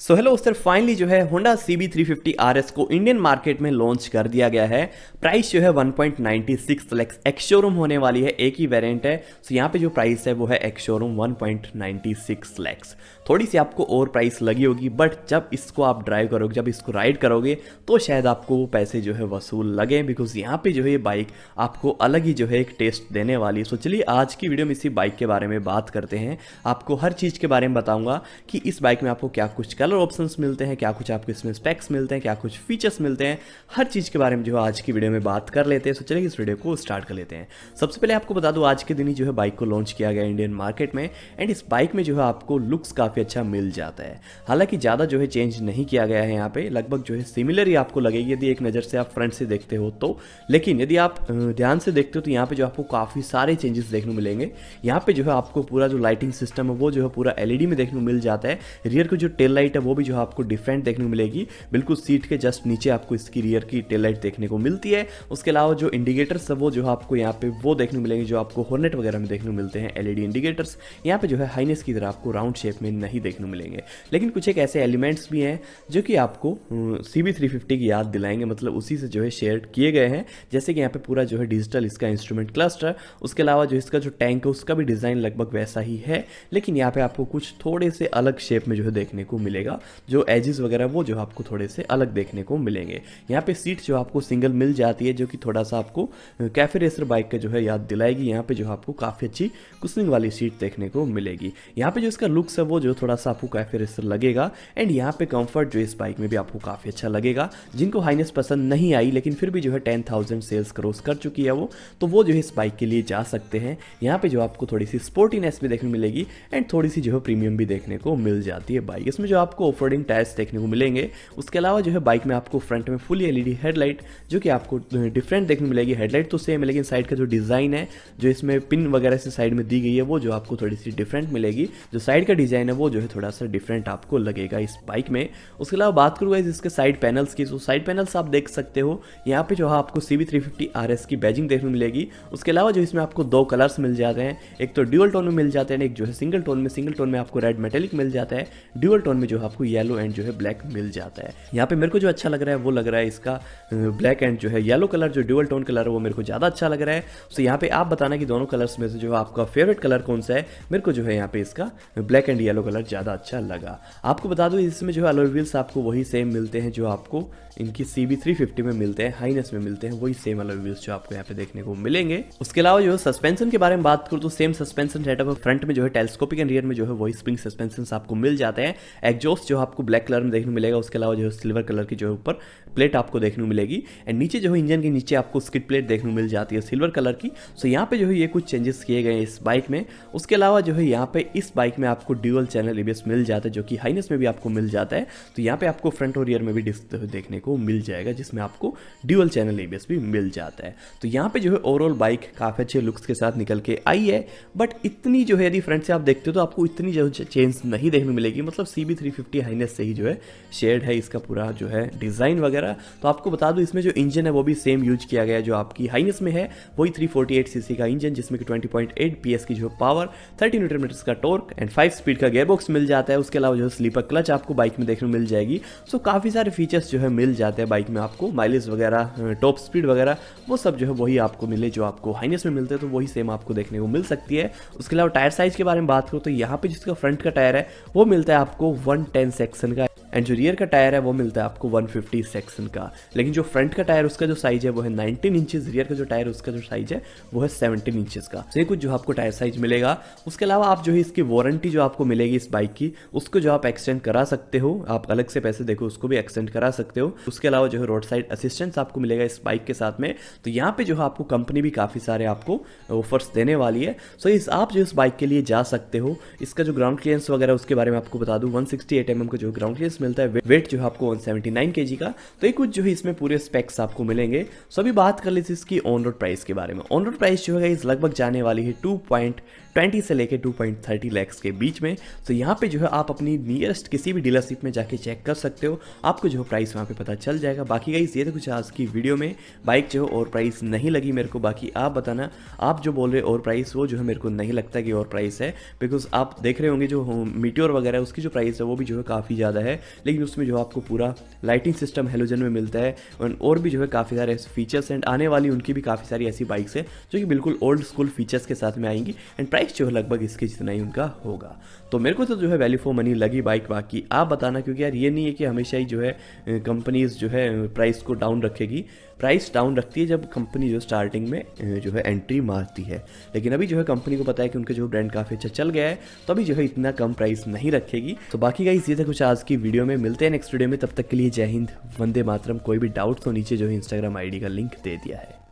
So hello sir finally जो है Honda C B three fifty R S को Indian market में launch कर दिया गया है। प्राइस जो है 1.96 लैक्स एक्स शोरूम होने वाली है, एक ही वेरिएंट है। सो so, यहाँ पे जो प्राइस है, वो है एक्स शोरूम 1.96 लैक्स थोड़ी सी आपको और प्राइस लगी होगी बट जब इसको आप ड्राइव करोगे, जब इसको राइड करोगे तो शायद आपको वो पैसे जो है, वसूल लगे बिकॉज़ यहाँ पे जो है, ये बाइक आपको अलग ही जो है, एक टेस्ट देने वाली है। सो चलिए, आज की वीडियो में इसी बाइक के बारे में बात करते हैं। आपको हर चीज़ के बारे में बताऊँगा कि इस बाइक में आपको क्या कुछ कलर ऑप्शंस मिलते हैं, क्या कुछ आपको इसमें स्पेक्स मिलते हैं, क्या कुछ फीचर्स मिलते हैं, हर चीज़ के बारे में जो है आज की वीडियो में बात कर लेते हैं। सो चलिए इस वीडियो को स्टार्ट कर लेते हैं। सबसे पहले आपको बता दूँ, आज के दिन ही जो है बाइक को लॉन्च किया गया इंडियन मार्केट में एंड इस बाइक में जो है आपको लुक्स काफ़ी अच्छा मिल जाता है। हालाँकि ज़्यादा जो है चेंज नहीं किया गया है यहाँ पे, लगभग जो है सिमिलर ही आपको लगेगी यदि एक नज़र से आप फ्रंट से देखते हो तो। लेकिन यदि आप ध्यान से देखते हो तो यहाँ पे जो आपको काफ़ी सारे चेंजेस देखने को मिलेंगे। यहाँ पे जो है आपको पूरा जो लाइटिंग सिस्टम है, वो जो है पूरा एलईडी में देखने को मिल जाता है। रियर की जो टेल लाइट है, वो भी जो है आपको डिफरेंट देखने को मिलेगी। बिल्कुल सीट के जस्ट नीचे आपको इसकी रियर की टेल लाइट देखने को मिलती है। उसके अलावा जो इंडिकेटर्स है, वो जो आपको यहाँ पे वो देखने को मिलेंगे, जो आपको हॉर्नेट वगैरह में देखने को मिलते हैं एलईडी इंडिकेटर्स यहाँ पे जो है हाइनेस की तरह आपको राउंड शेप में नहीं देखने को मिलेंगे। लेकिन कुछ एक ऐसे एलिमेंट्स भी हैं, जो कि आपको सी बी थ्री फिफ्टी की याद दिलाएँगे। मतलब उसी से जो है शेयर किए गए हैं। जैसे कि यहाँ पे पूरा जो है डिजिटल इसका इंस्ट्रूमेंट क्लस्टर उसके अलावा जो इसका जो टैंक है, उसका भी डिज़ाइन लगभग वैसा ही है। लेकिन यहाँ पे आपको कुछ थोड़े से अलग शेप में जो है देखने को मिलेगा। जो एजेस वगैरह, वो जो आपको थोड़े से अलग देखने को मिलेंगे। यहाँ पे सीट जो आपको सिंगल मिल जाती है, जो कि थोड़ा सा आपको कैफ़े रेसर बाइक का जो है याद दिलाएगी। यहाँ पे जो आपको काफ़ी अच्छी कुसनिंग वाली सीट देखने को मिलेगी। यहाँ पे जो इसका लुक्स है वो जो थोड़ा सा आपको कैफ़े रेसर लगेगा। एंड यहाँ पे कंफर्ट जो इस बाइक में भी आपको काफ़ी अच्छा लगेगा। जिनको हाइनेस पसंद नहीं आई, लेकिन फिर भी जो है टेन थाउज़ेंड सेल्स क्रॉस कर चुकी है वो तो वो जो है इस बाइक के लिए जा सकते हैं। यहाँ पे जो आपको थोड़ी सी स्पोर्टीनेस भी देखने मिलेगी। एंड थोड़ी सी जो है प्रीमियम भी देखने को मिल जाती है बाइक इसमें जो आपको ऑफ़ टायर्स देखने को मिलेंगे। उसके अलावा जो है बाइक में आपको फ्रंट में फुल एलईडी हेडलाइट जो कि आपको डिफरेंट देखने मिलेगी। हेडलाइट तो सेम है लेकिन साइड का जो डिज़ाइन है, जो इसमें पिन वगैरह से साइड में दी गई है, वो जो आपको थोड़ी सी डिफरेंट मिलेगी। जो साइड का डिज़ाइन है, वो जो है थोड़ा सा डिफरेंट आपको लगेगा इस बाइक में। उसके अलावा बात करूँगा इसके साइड पैनल्स की तो साइड पैनल्स आप देख सकते हो। यहाँ पे जो है आपको सी बी की बैजिंग देखने मिलेगी। उसके अलावा जो इसमें आपको दो कलर्स मिल जाते हैं। एक तो ड्यूअल टोन में मिल जाते हैं, एक जो है सिंगल टोन में। सिंगल टोन में आपको रेड मेटेलिक मिल जाता है। ड्यूअल टोन में जो है आपको येलो एंड जो है ब्लैक मिल जाता है। यहाँ पे मेरे को जो अच्छा लग रहा है, वो लग रहा है इसका ब्लैक एंड जो है येलो कलर जो ड्यूअल टोन कलर है, वो मेरे को ज़्यादा अच्छा लग रहा है। सो यहाँ पे आप बताना कि दोनों कलर्स में से जो है आपका फेवरेट कलर कौन सा है, मेरे को जो है यहाँ पे इसका ब्लैक एंड येलो कलर ज़्यादा अच्छा लगा। आपको बता दूँ, इसमें जो है व्हील्स आपको वही सेम मिलते हैं जो आपको इनकी सी बी थ्री फिफ्टी में मिलते हैं हाईनेस में मिलते हैं, वही सेम अलॉय व्हील्स जो आपको यहाँ पे देखने को मिलेंगे। उसके अलावा जो है सस्पेंशन के बारे में बात करूँ तो सेम सस्पेंशन सेटअप फ्रंट में जो है टेलीस्कोपिक एंड रियर में जो है वही स्प्रिंग सस्पेंशन आपको मिल जाते हैं। एग्जॉस्ट जो आपको ब्लैक कलर में देखने को मिलेगा, उसके अलावा जो है, सिल्वर कलर की जो है ऊपर प्लेट आपको देखने को मिलेगी। एंड नीचे जो है इंजन के नीचे आपको स्किट प्लेट देखने को मिल जाती है सिल्वर कलर की। सो यहाँ पे जो है ये कुछ चेंजेस किए गए हैं इस बाइक में। उसके अलावा जो है यहाँ पे इस बाइक में आपको ड्यूअल चैनल एबीएस मिल जाता है, जो कि हाइनेस में भी आपको मिल जाता है। तो यहाँ पे आपको फ्रंट और रियर में भी डिस्क देखने को मिल जाएगा, जिसमें आपको ड्यूअल चैनल एबीएस भी मिल जाता है। तो यहाँ पे जो है ओवरऑल बाइक काफ़ी अच्छे लुक्स के साथ निकल के आई है। बट इतनी जो है यदि फ्रंट से आप देखते हो तो आपको इतनी जो चेंज नहीं देखने मिलेगी। मतलब C B three fifty highness से ही जो है शेड है, इसका पूरा जो है डिज़ाइन वगैरह। तो आपको बता दूँ, इसमें जो इंजन है, वो भी सेम यूज़ किया गया है, जो आपकी हाइनेस में है। वही 348 सीसी का इंजन जिसमें कि 20.8 पीएस की जो पावर 30 न्यूटन मीटर्स का टॉर्क एंड 5 स्पीड का गेयरबॉक्स मिल जाता है। उसके अलावा जो स्लीपर क्लच आपको बाइक में देखने मिल जाएगी। सो काफ़ी सारे फीचर्स जो है, मिल जाते हैं बाइक में आपको। माइलेज वगैरह टॉप स्पीड वगैरह, वो सब जो है, वही आपको मिले, जो आपको हाइनेस में मिलते हैं तो वही सेम आपको देखने को मिल सकती है। उसके अलावा टायर साइज़ के बारे में बात करूँ तो यहाँ पे जिसका फ्रंट का टायर है, वो मिलता है आपको वन सेक्शन का। एंड जो रियर का टायर है, वो मिलता है आपको 150 सेक्शन का। लेकिन जो फ्रंट का टायर उसका जो साइज़ है, वो है 19 इंचेस रियर का जो टायर उसका जो साइज़ है, वो है 17 इंचेस का। तो ये कुछ जो आपको टायर साइज़ मिलेगा। उसके अलावा आप जो है इसकी वारंटी जो आपको मिलेगी इस बाइक की, उसको जो आप एक्सटेंड करा सकते हो। आप अलग से पैसे देखो, उसको भी एक्सटेंड करा सकते हो। उसके अलावा जो है रोड साइड असिस्टेंस आपको मिलेगा इस बाइक के साथ में। तो यहाँ पे जो है आपको कंपनी भी काफ़ी सारे आपको ऑफर्स देने वाली है। सो इस, आप जो इस बाइक के लिए जा सकते हो। इसका जो ग्राउंड क्लियरेंस वगैरह, उसके बारे में आपको बता दूँ। वन सिक्सटी का जो ग्राउंड क्लियरेंस मिलता है वेट जो है आपको 179 केजी का। तो ये कुछ जो है इसमें पूरे स्पेक्स आपको मिलेंगे। सो अभी बात कर लेते इसकी ऑन रोड प्राइस के बारे में। ऑन रोड प्राइस जो है इस लगभग जाने वाली है टू ट्वेंटी से लेकर टू पॉइंट थर्टी लैक्स के बीच में। तो यहाँ पे जो है आप अपनी नियरेस्ट किसी भी डीलरशिप में जाके चेक कर सकते हो। आपको जो है प्राइस वहाँ पे पता चल जाएगा। बाकी गाइस ये तो कुछ आज की वीडियो में बाइक जो है और प्राइस नहीं लगी मेरे को। बाकी आप बताना, आप जो बोल रहे और प्राइस वो जो है मेरे को नहीं लगता कि और प्राइस है। बिकॉज़ आप देख रहे होंगे जो मीटियोर वगैरह, उसकी जो प्राइस है, वो भी जो है काफ़ी ज़्यादा है। लेकिन उसमें जो आपको पूरा लाइटिंग सिस्टम हेलोजन में मिलता है और भी जो है काफ़ी सारे फीचर्स एंड आने वाली उनकी भी काफ़ी सारी ऐसी बाइक्स हैं जो कि बिल्कुल ओल्ड स्कूल फीचर्स के साथ में आएँगी एंड प्राइस जो है लगभग इसके जितना ही उनका होगा। तो मेरे को तो जो है वैल्यू फॉर मनी लगी बाइक बाकी। आप बताना, क्योंकि यार ये नहीं है कि हमेशा ही जो है कंपनीज़ जो है प्राइस को डाउन रखेगी। प्राइस डाउन रखती है जब कंपनी जो स्टार्टिंग में जो है एंट्री मारती है। लेकिन अभी जो है कंपनी को पता है कि उनका जो ब्रांड काफ़ी अच्छा चल गया है तो अभी जो है इतना कम प्राइस नहीं रखेगी। तो बाकी का ये था कुछ आज की वीडियो में। मिलते हैं नेक्स्ट वीडियो में। तब तक के लिए जय हिंद, वंदे मातरम। कोई भी डाउट तो नीचे जो है इंस्टाग्राम आईडी का लिंक दे दिया है।